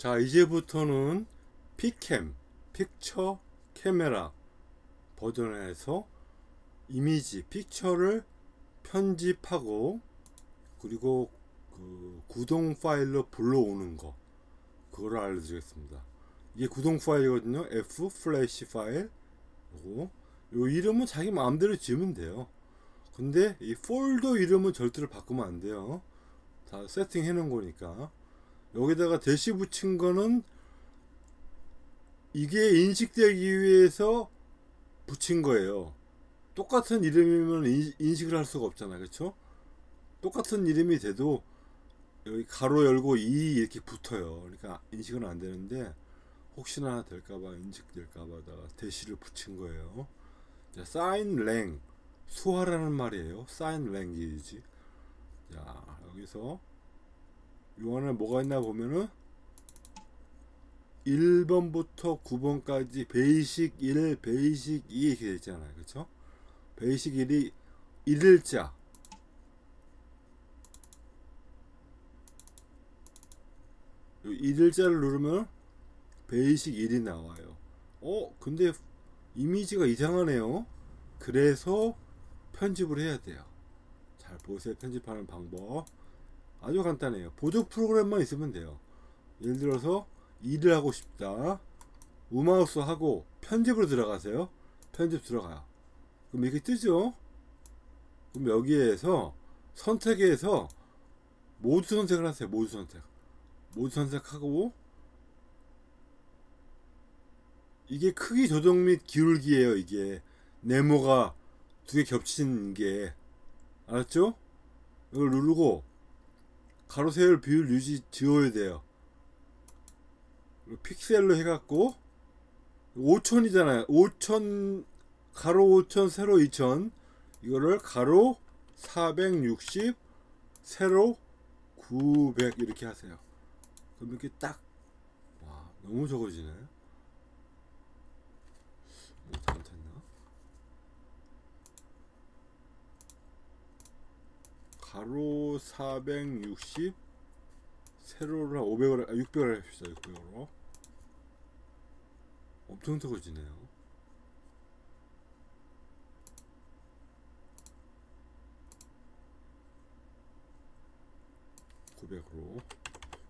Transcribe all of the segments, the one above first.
자 이제부터는 PicCam picture 카메라 버전에서 이미지 picture를 편집하고 그리고 그 구동 파일로 불러오는 거 그거를 알려드리겠습니다. 이게 구동 파일이거든요. F 플래시 파일 요거 요 이름은 자기 마음대로 지으면 돼요. 근데 이 폴더 이름은 절대로 바꾸면 안 돼요. 다 세팅해 놓은 거니까 여기다가 대시 붙인 거는 이게 인식되기 위해서 붙인 거예요. 똑같은 이름이면 인- 인식을 할 수가 없잖아 그쵸? 똑같은 이름이 돼도 여기 가로 열고 이 이렇게 붙어요. 그러니까 인식은 안 되는데 혹시나 될까봐 인식될까봐다가 대시를 붙인 거예요. 자, 사인 랭 수화라는 말이에요. 사인 랭귀지 자 여기서 요 안에 뭐가 있나 보면은 1번부터 9번까지 베이식 1, 베이식 2 이렇게 되어 있잖아요. 그쵸? 베이식 1이 1일자. 요 1일자를 누르면 베이식 1이 나와요. 어 근데 이미지가 이상하네요. 그래서 편집을 해야 돼요. 잘 보세요. 편집하는 방법 아주 간단해요. 보조 프로그램만 있으면 돼요. 예를 들어서 일을 하고 싶다. 우마우스 하고 편집으로 들어가세요. 편집 들어가요. 그럼 이렇게 뜨죠? 그럼 여기에서 선택에서 모두 선택을 하세요. 모두 선택. 모두 선택하고 이게 크기 조정 및 기울기예요 이게. 네모가 두 개 겹친 게. 알았죠? 이걸 누르고 가로 세울 비율 유지 지워야 돼요. 픽셀로 해갖고 5000이잖아요. 5000 가로 5000 세로 2000 이거를 가로 460 세로 900 이렇게 하세요. 그럼 이렇게 딱 와 너무 적어지네 뭐 잘못했나 가로 460 세로를 한 500을 아, 600을 합시다 600으로. 엄청 적어지네요. (900으로)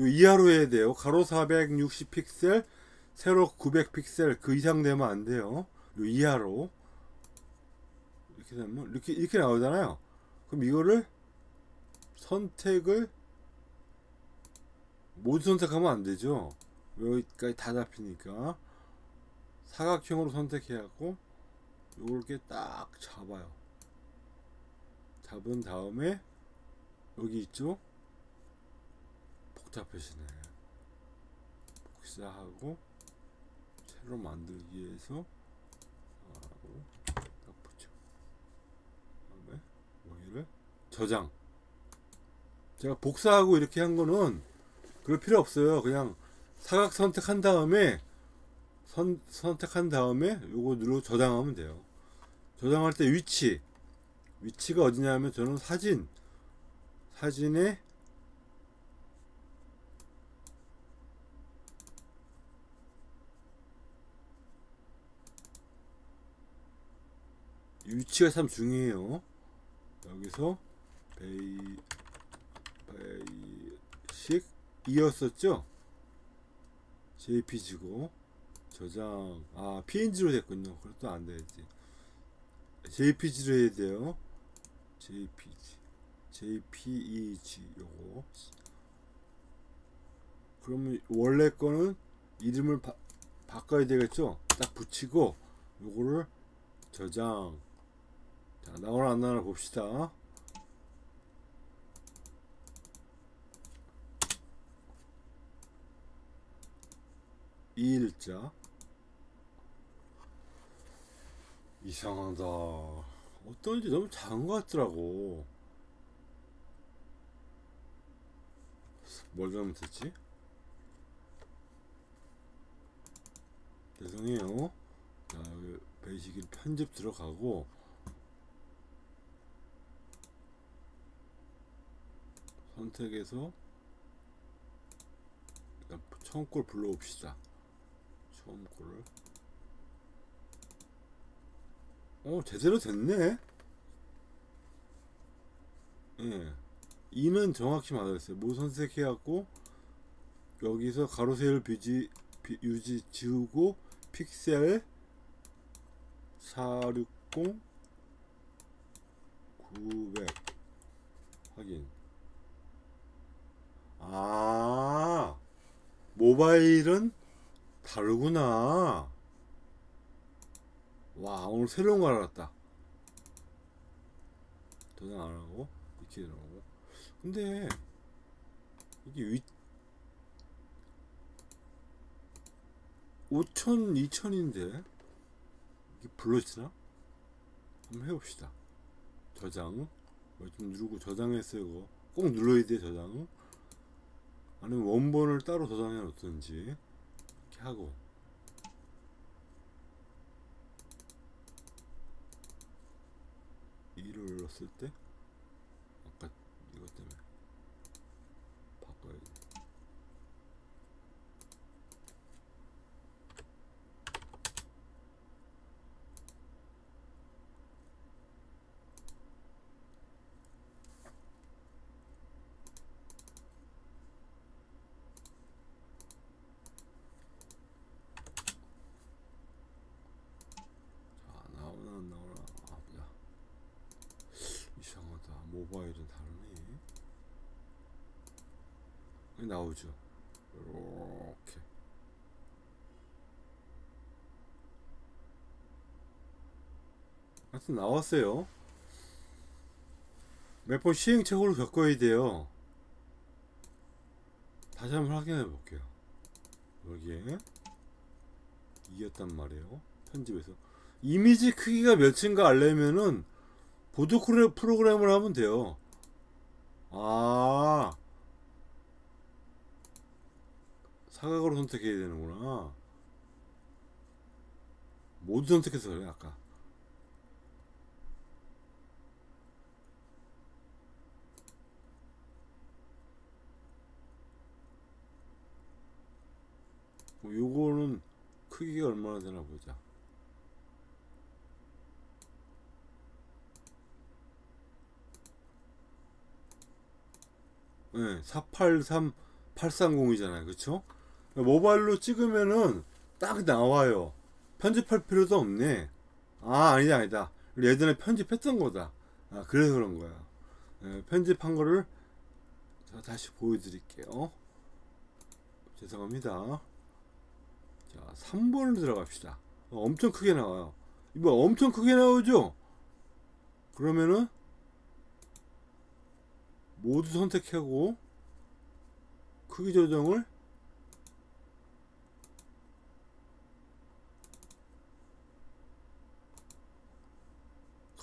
요 이하로 해야 돼요. 가로 460 픽셀 세로 900 픽셀 그 이상 되면 안 돼요. 요 이하로. 이렇게 되면 이렇게 이렇게 나오잖아요. 그럼 이거를 선택을 모두 선택하면 안 되죠. 여기까지 다 잡히니까 사각형으로 선택해갖고 요걸 이렇게 딱 잡아요. 잡은 다음에 여기 있죠. 복잡해지네. 복사하고 새로 만들기 위해서 하고 딱 붙여. 그다음에 여기를 저장. 제가 복사하고 이렇게 한 거는 그럴 필요 없어요. 그냥 사각 선택한 다음에 선, 선택한 다음에 요거 누르고 저장하면 돼요. 저장할 때 위치 위치가 어디냐면 저는 사진 사진에 이 위치가 참 중요해요. 여기서 베이 베이식 이었었죠? JPG고 저장 아 PNG로 됐군요. 그것도 안 되지. JPG로 해야 돼요. JPG JPEG 요거 그러면 원래 거는 이름을 바, 바꿔야 되겠죠? 딱 붙이고 요거를 저장 자 나오나 안 나오나 봅시다. 이일자. 이상하다. 어떤지 너무 작은 것 같더라고. 뭘 잘못했지? 죄송해요. 자 여기 베이직인 편집 들어가고. 선택해서 일단 처음 걸 불러봅시다. 처음 거를. 어, 제대로 됐네. 예. 2는 정확히 맞았어요. 모 선택해갖고, 여기서 가로 세열 비지, 비, 유지 지우고, 픽셀 460 900 확인. 아, 모바일은 다르구나. 와, 오늘 새로운 걸 알았다. 저장 안 하고, 이렇게 들어가고. 근데, 이게 위, 5천, 2천인데, 이게 불러지나? 한번 해봅시다. 저장. 뭐좀 누르고 저장했어요, 이거. 꼭 눌러야 돼, 저장. 아니면 원본을 따로 저장해 놓든지. 이렇게 하고. 이를 눌렀을 때 아까 이것 때문에 바꿔야 돼. 자 나오나 안 나오나 아 보자 이상하다 모바일은 다르네 여기 나오죠. 이렇게. 하여튼 나왔어요. 몇 번 시행착오를 겪어야 돼요. 다시 한번 확인해 볼게요. 여기에 이겼단 말이에요. 편집에서. 이미지 크기가 몇인가 알려면은 보드 프로그램을 하면 돼요. 아 사각으로 선택해야 되는구나. 모두 선택해서 그래 아까. 뭐 요거는 크기가 얼마나 되나 보자. 네, 483 830이잖아요. 그쵸? 모바일로 찍으면은 딱 나와요. 편집할 필요도 없네. 아, 아니다, 아니다. 예전에 편집했던 거다. 아, 그래서 그런 거야. 네, 편집한 거를 자, 다시 보여드릴게요. 죄송합니다. 자, 3번을 들어갑시다. 어, 엄청 크게 나와요. 이거 엄청 크게 나오죠? 그러면은 모두 선택하고 크기 조정을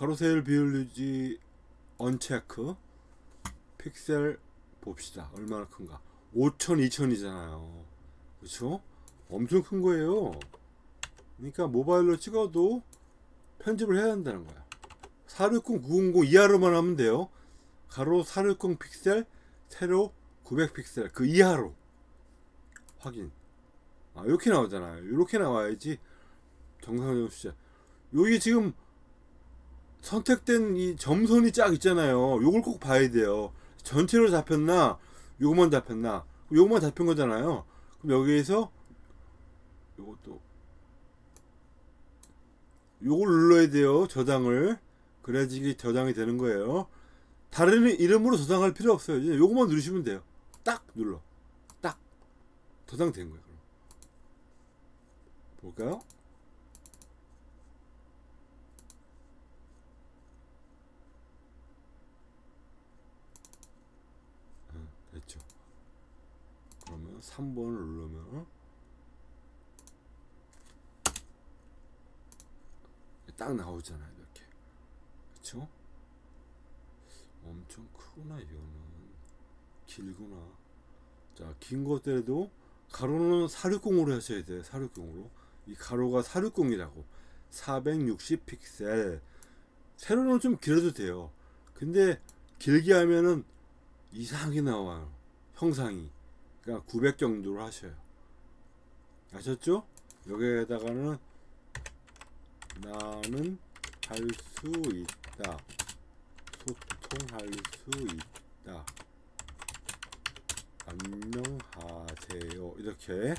가로세일 비율 유지 언체크 픽셀 봅시다. 얼마나 큰가? 5000 2000이잖아요. 그쵸? 엄청 큰 거예요. 그러니까 모바일로 찍어도 편집을 해야 한다는 거야. 460 900 이하로만 하면 돼요. 가로 460 픽셀, 세로 900 픽셀 그 이하로 확인. 아 이렇게 나오잖아요. 이렇게 나와야지 정상적인 숫자. 여기 지금 선택된 이 점선이 쫙 있잖아요. 요걸 꼭 봐야 돼요. 전체로 잡혔나, 요것만 잡혔나, 요것만 잡힌 거잖아요. 그럼 여기에서 요것도 요걸 눌러야 돼요. 저장을. 그래야지 이게 저장이 되는 거예요. 다른 이름으로 저장할 필요 없어요. 이제 요것만 누르시면 돼요. 딱 눌러. 딱. 저장된 거예요. 그럼. 볼까요? 됐죠. 그러면 3번을 누르면 딱 나오잖아요. 이렇게. 그쵸? 엄청 크구나 이거는 길구나 자긴 것들도 가로는 460으로 하셔야 돼요 460으로 이 가로가 460이라고 460 픽셀 세로는 좀 길어도 돼요 근데 길게 하면은 이상하게 나와요 형상이 그러니까 900 정도로 하셔요 아셨죠? 여기에다가는 나는 할 수 있다. 소통할 수 있다. 안녕하세요. 이렇게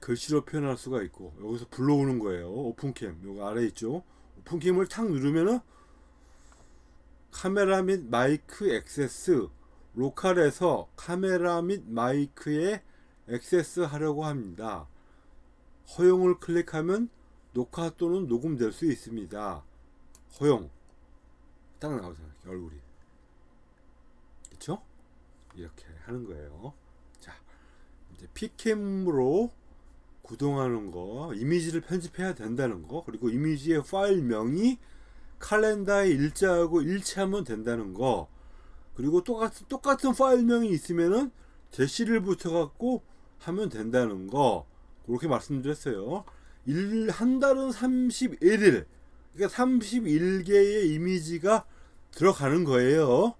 글씨로 표현할 수가 있고 여기서 불러오는 거예요. 오픈캠 요거 아래 있죠. 오픈캠을 탁 누르면은 카메라 및 마이크 액세스 로컬에서 카메라 및 마이크에 액세스 하려고 합니다. 허용을 클릭하면 녹화 또는 녹음될 수 있습니다. 허용 딱 나오잖아요. 얼굴이 그쵸? 이렇게 하는 거예요. 자 이제 피캠으로 구동하는 거 이미지를 편집해야 된다는 거 그리고 이미지의 파일명이 칼렌다의 일자하고 일치하면 된다는 거 그리고 똑같은 똑같은 파일명이 있으면은 제시를 붙여 갖고 하면 된다는 거 그렇게 말씀드렸어요. 일, 한 달은 31일 그러니까 31개의 이미지가 들어가는 거예요.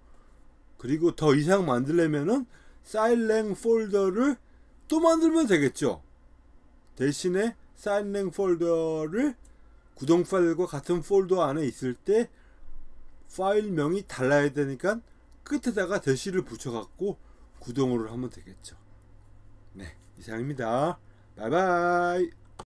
그리고 더 이상 만들려면은 사일랭 폴더를 또 만들면 되겠죠. 대신에 사일랭 폴더를 구동 파일과 같은 폴더 안에 있을 때 파일명이 달라야 되니까 끝에다가 대시를 붙여갖고 구동을 하면 되겠죠. 네, 이상입니다. 바이바이.